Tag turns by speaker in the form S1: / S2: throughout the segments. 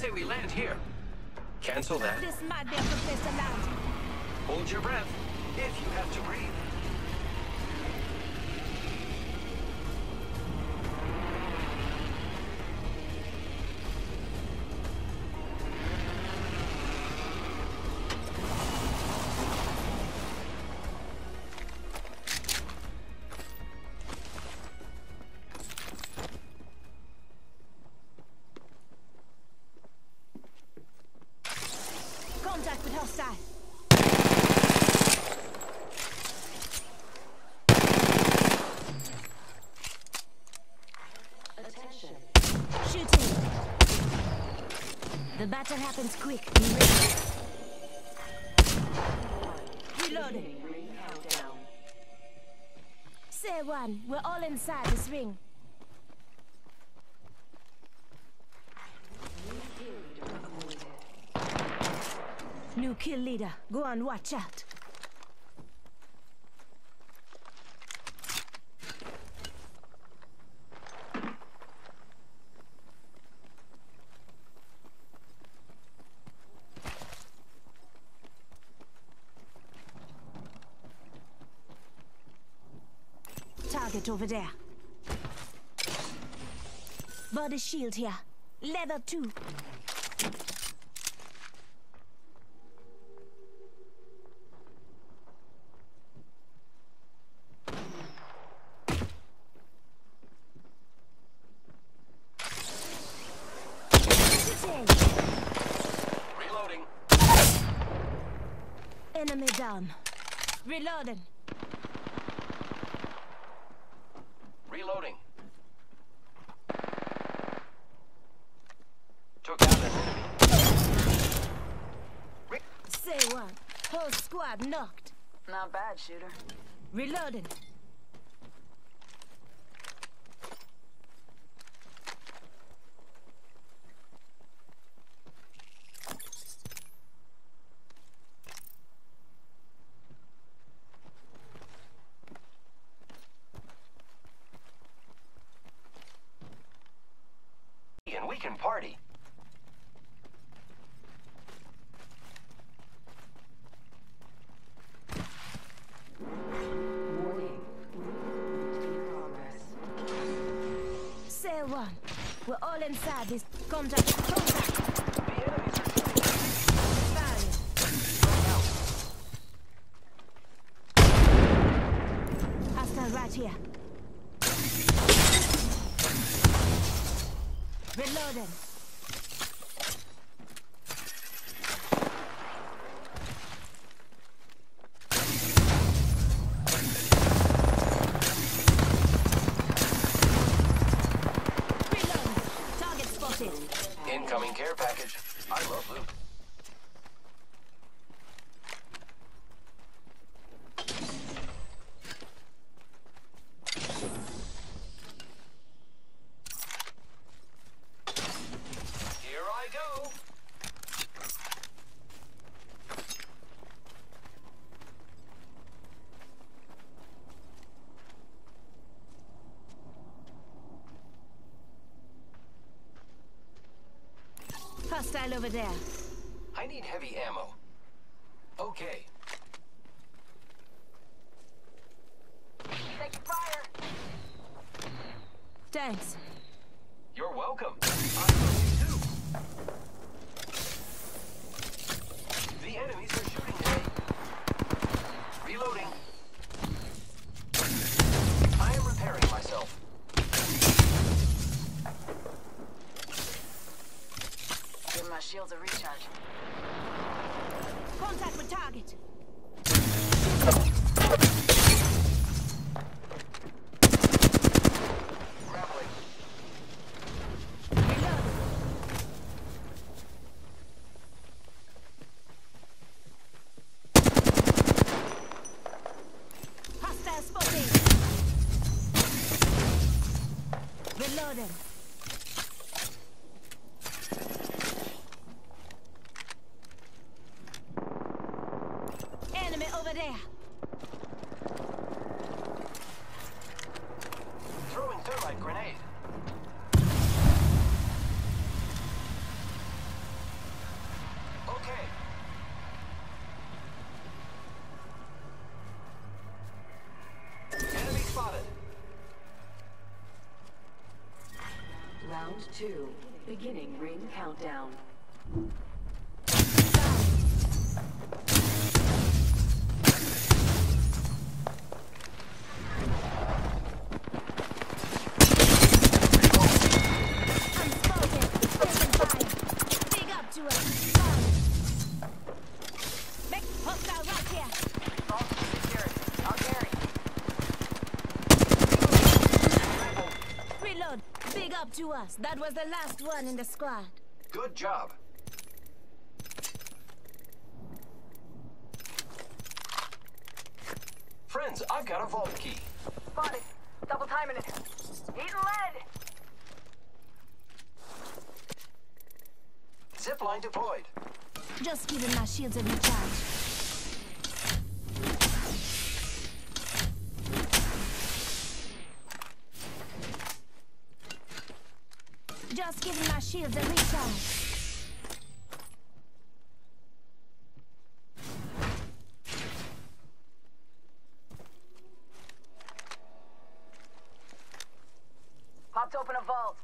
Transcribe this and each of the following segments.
S1: say we land here. Cancel that.
S2: This might be a good place.
S1: Hold your breath, if you have to breathe.
S2: Battle happens quick. Reloading. Say one. We're all inside this ring. New kill leader. Go on, watch out. Target over there. Body shield here. Leather too.
S1: Reloading.
S2: Enemy down. Reloading.
S1: Took out an enemy. Re-
S2: Say one. Whole squad knocked.
S3: Not bad, shooter.
S2: Reloading.
S1: and we can party.
S3: Warning. In progress.
S2: Say. We're all inside this contact. Contact. Hostile here. Reloading.
S1: Incoming care package. I love loot. Here I go.
S2: Hostile over there.
S1: I need heavy ammo. Okay.
S3: Take fire.
S2: Thanks.
S1: You're welcome.
S3: Shields a recharge.
S2: Contact with target. over there.
S1: Throwing thermite grenade. Enemy spotted.
S3: Round two. Beginning ring countdown.
S2: Us. That was the last one in the squad.
S1: Good job. Friends, I've got a vault key.
S3: Spotted. Double timing it. Eating lead.
S1: Zipline deployed.
S2: Just giving my shields a recharge. Just giving my shields a recharge.
S3: Popped open a vault.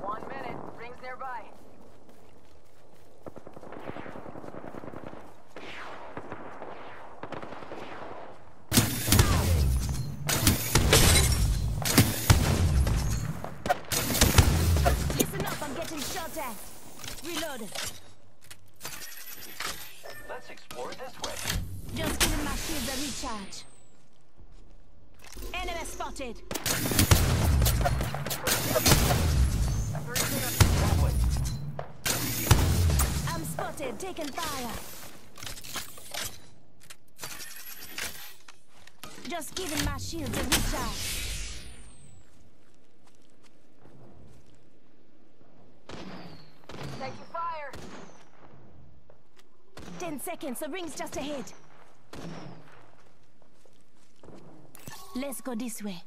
S3: One minute. Rings nearby.
S2: Listen up, I'm getting shot at. Reloading.
S1: Let's explore this way.
S2: Just giving my shields a recharge. Enemy spotted. I'm spotted, taking fire. Just giving my shields a recharge.
S3: Taking fire.
S2: Ten seconds, the ring's just ahead. Let's go this way.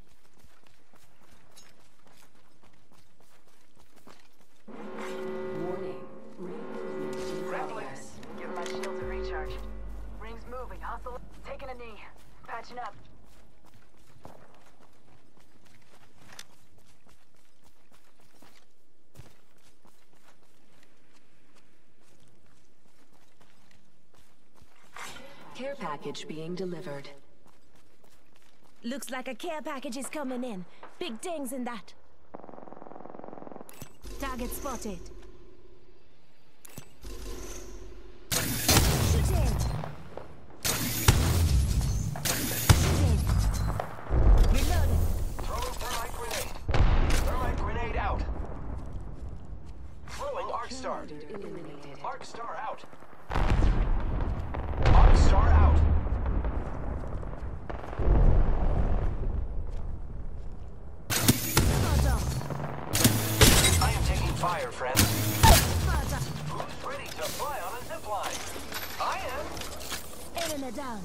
S3: Package being delivered.
S2: Looks like a care package is coming in. Big dings in that. Target spotted. Shoot him. Shoot him. Reloading.
S1: Throwing thermite grenade. Grenade out. Throwing arc star.
S3: Eliminated.
S1: Arc star out. Arc star out. Fire, friends. Who's ready to fly on a zipline? I am.
S2: Enemy down.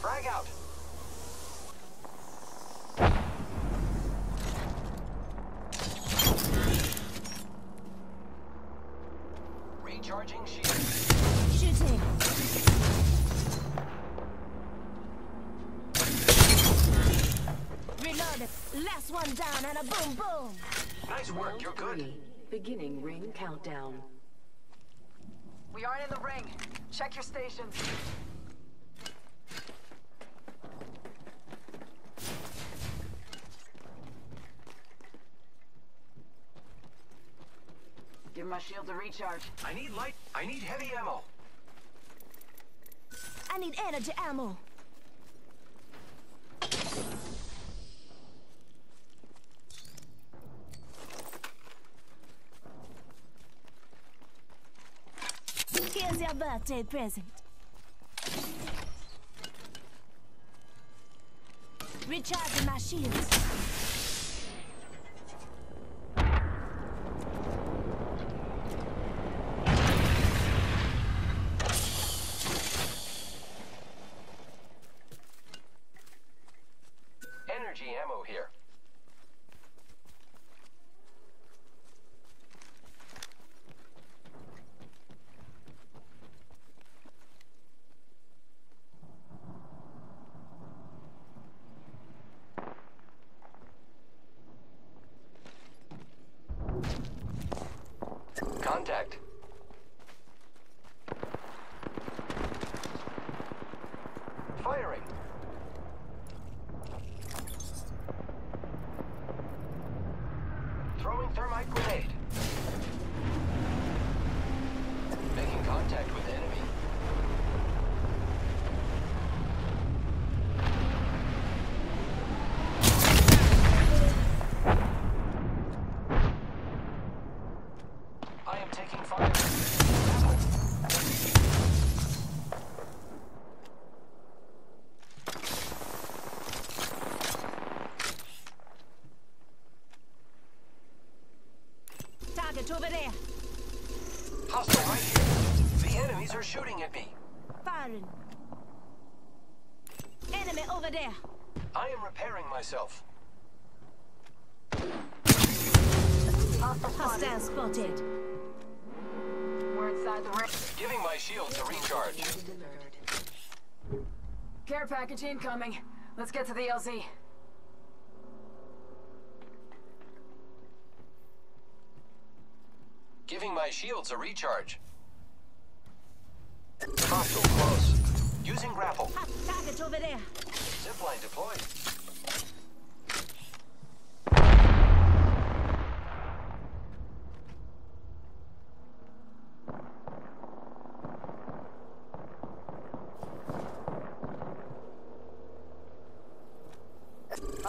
S1: Frag out.
S3: Beginning ring countdown. We aren't in the ring. Check your stations. Give my shields a recharge.
S1: I need light. I need heavy ammo.
S2: I need energy ammo. Here's your birthday present. Recharging my shields.
S1: contact. myself.
S2: Hostile spotted.
S3: We're inside the ring.
S1: Giving my shields a recharge.
S3: Care package incoming. Let's get to the LZ.
S1: Giving my shields a recharge. Hostile close. Using grapple.
S2: Package over there.
S1: Zipline deployed.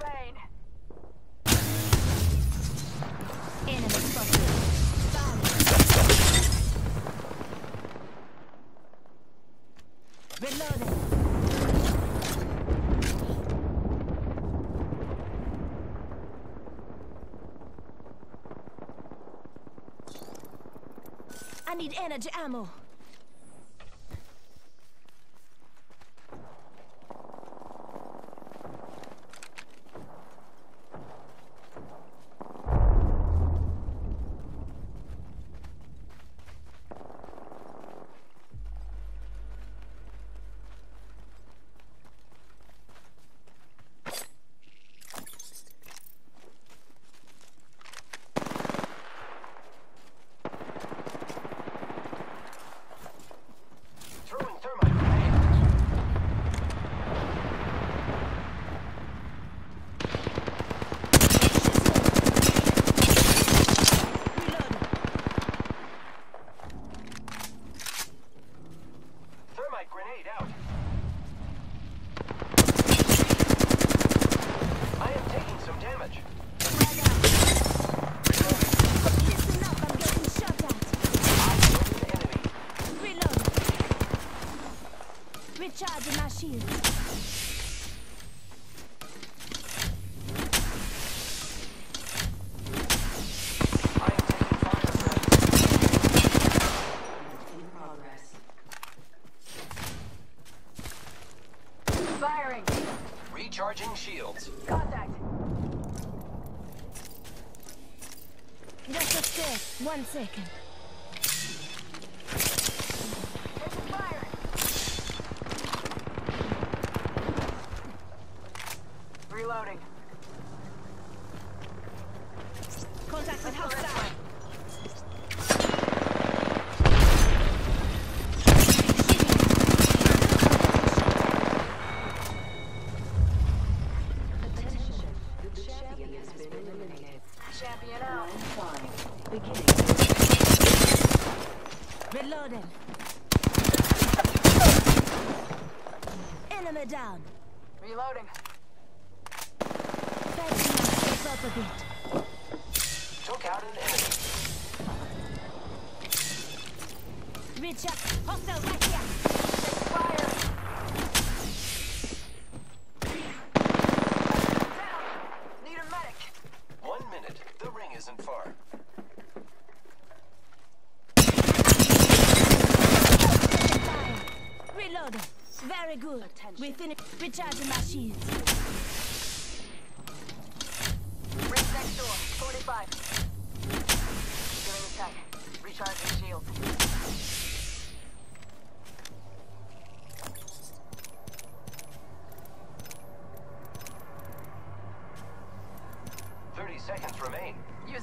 S2: plane. I need energy ammo. forsaken. Mid-check. Hostile right here.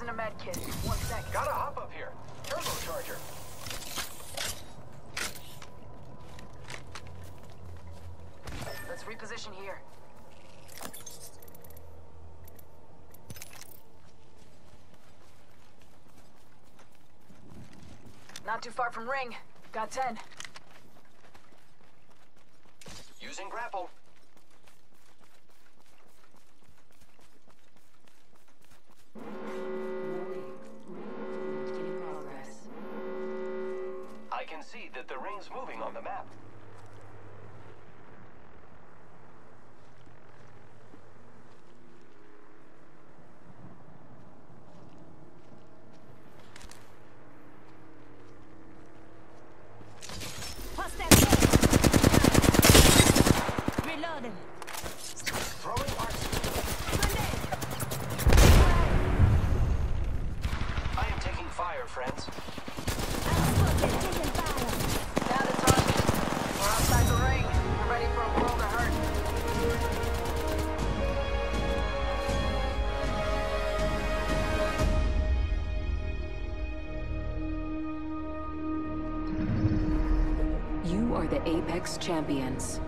S3: Using a med kit. One sec.
S1: Gotta hop up here. Turbocharger.
S3: Let's reposition here. Not too far from ring. Got 10.
S1: Can see that the ring's moving on the map.
S4: Apex Champions.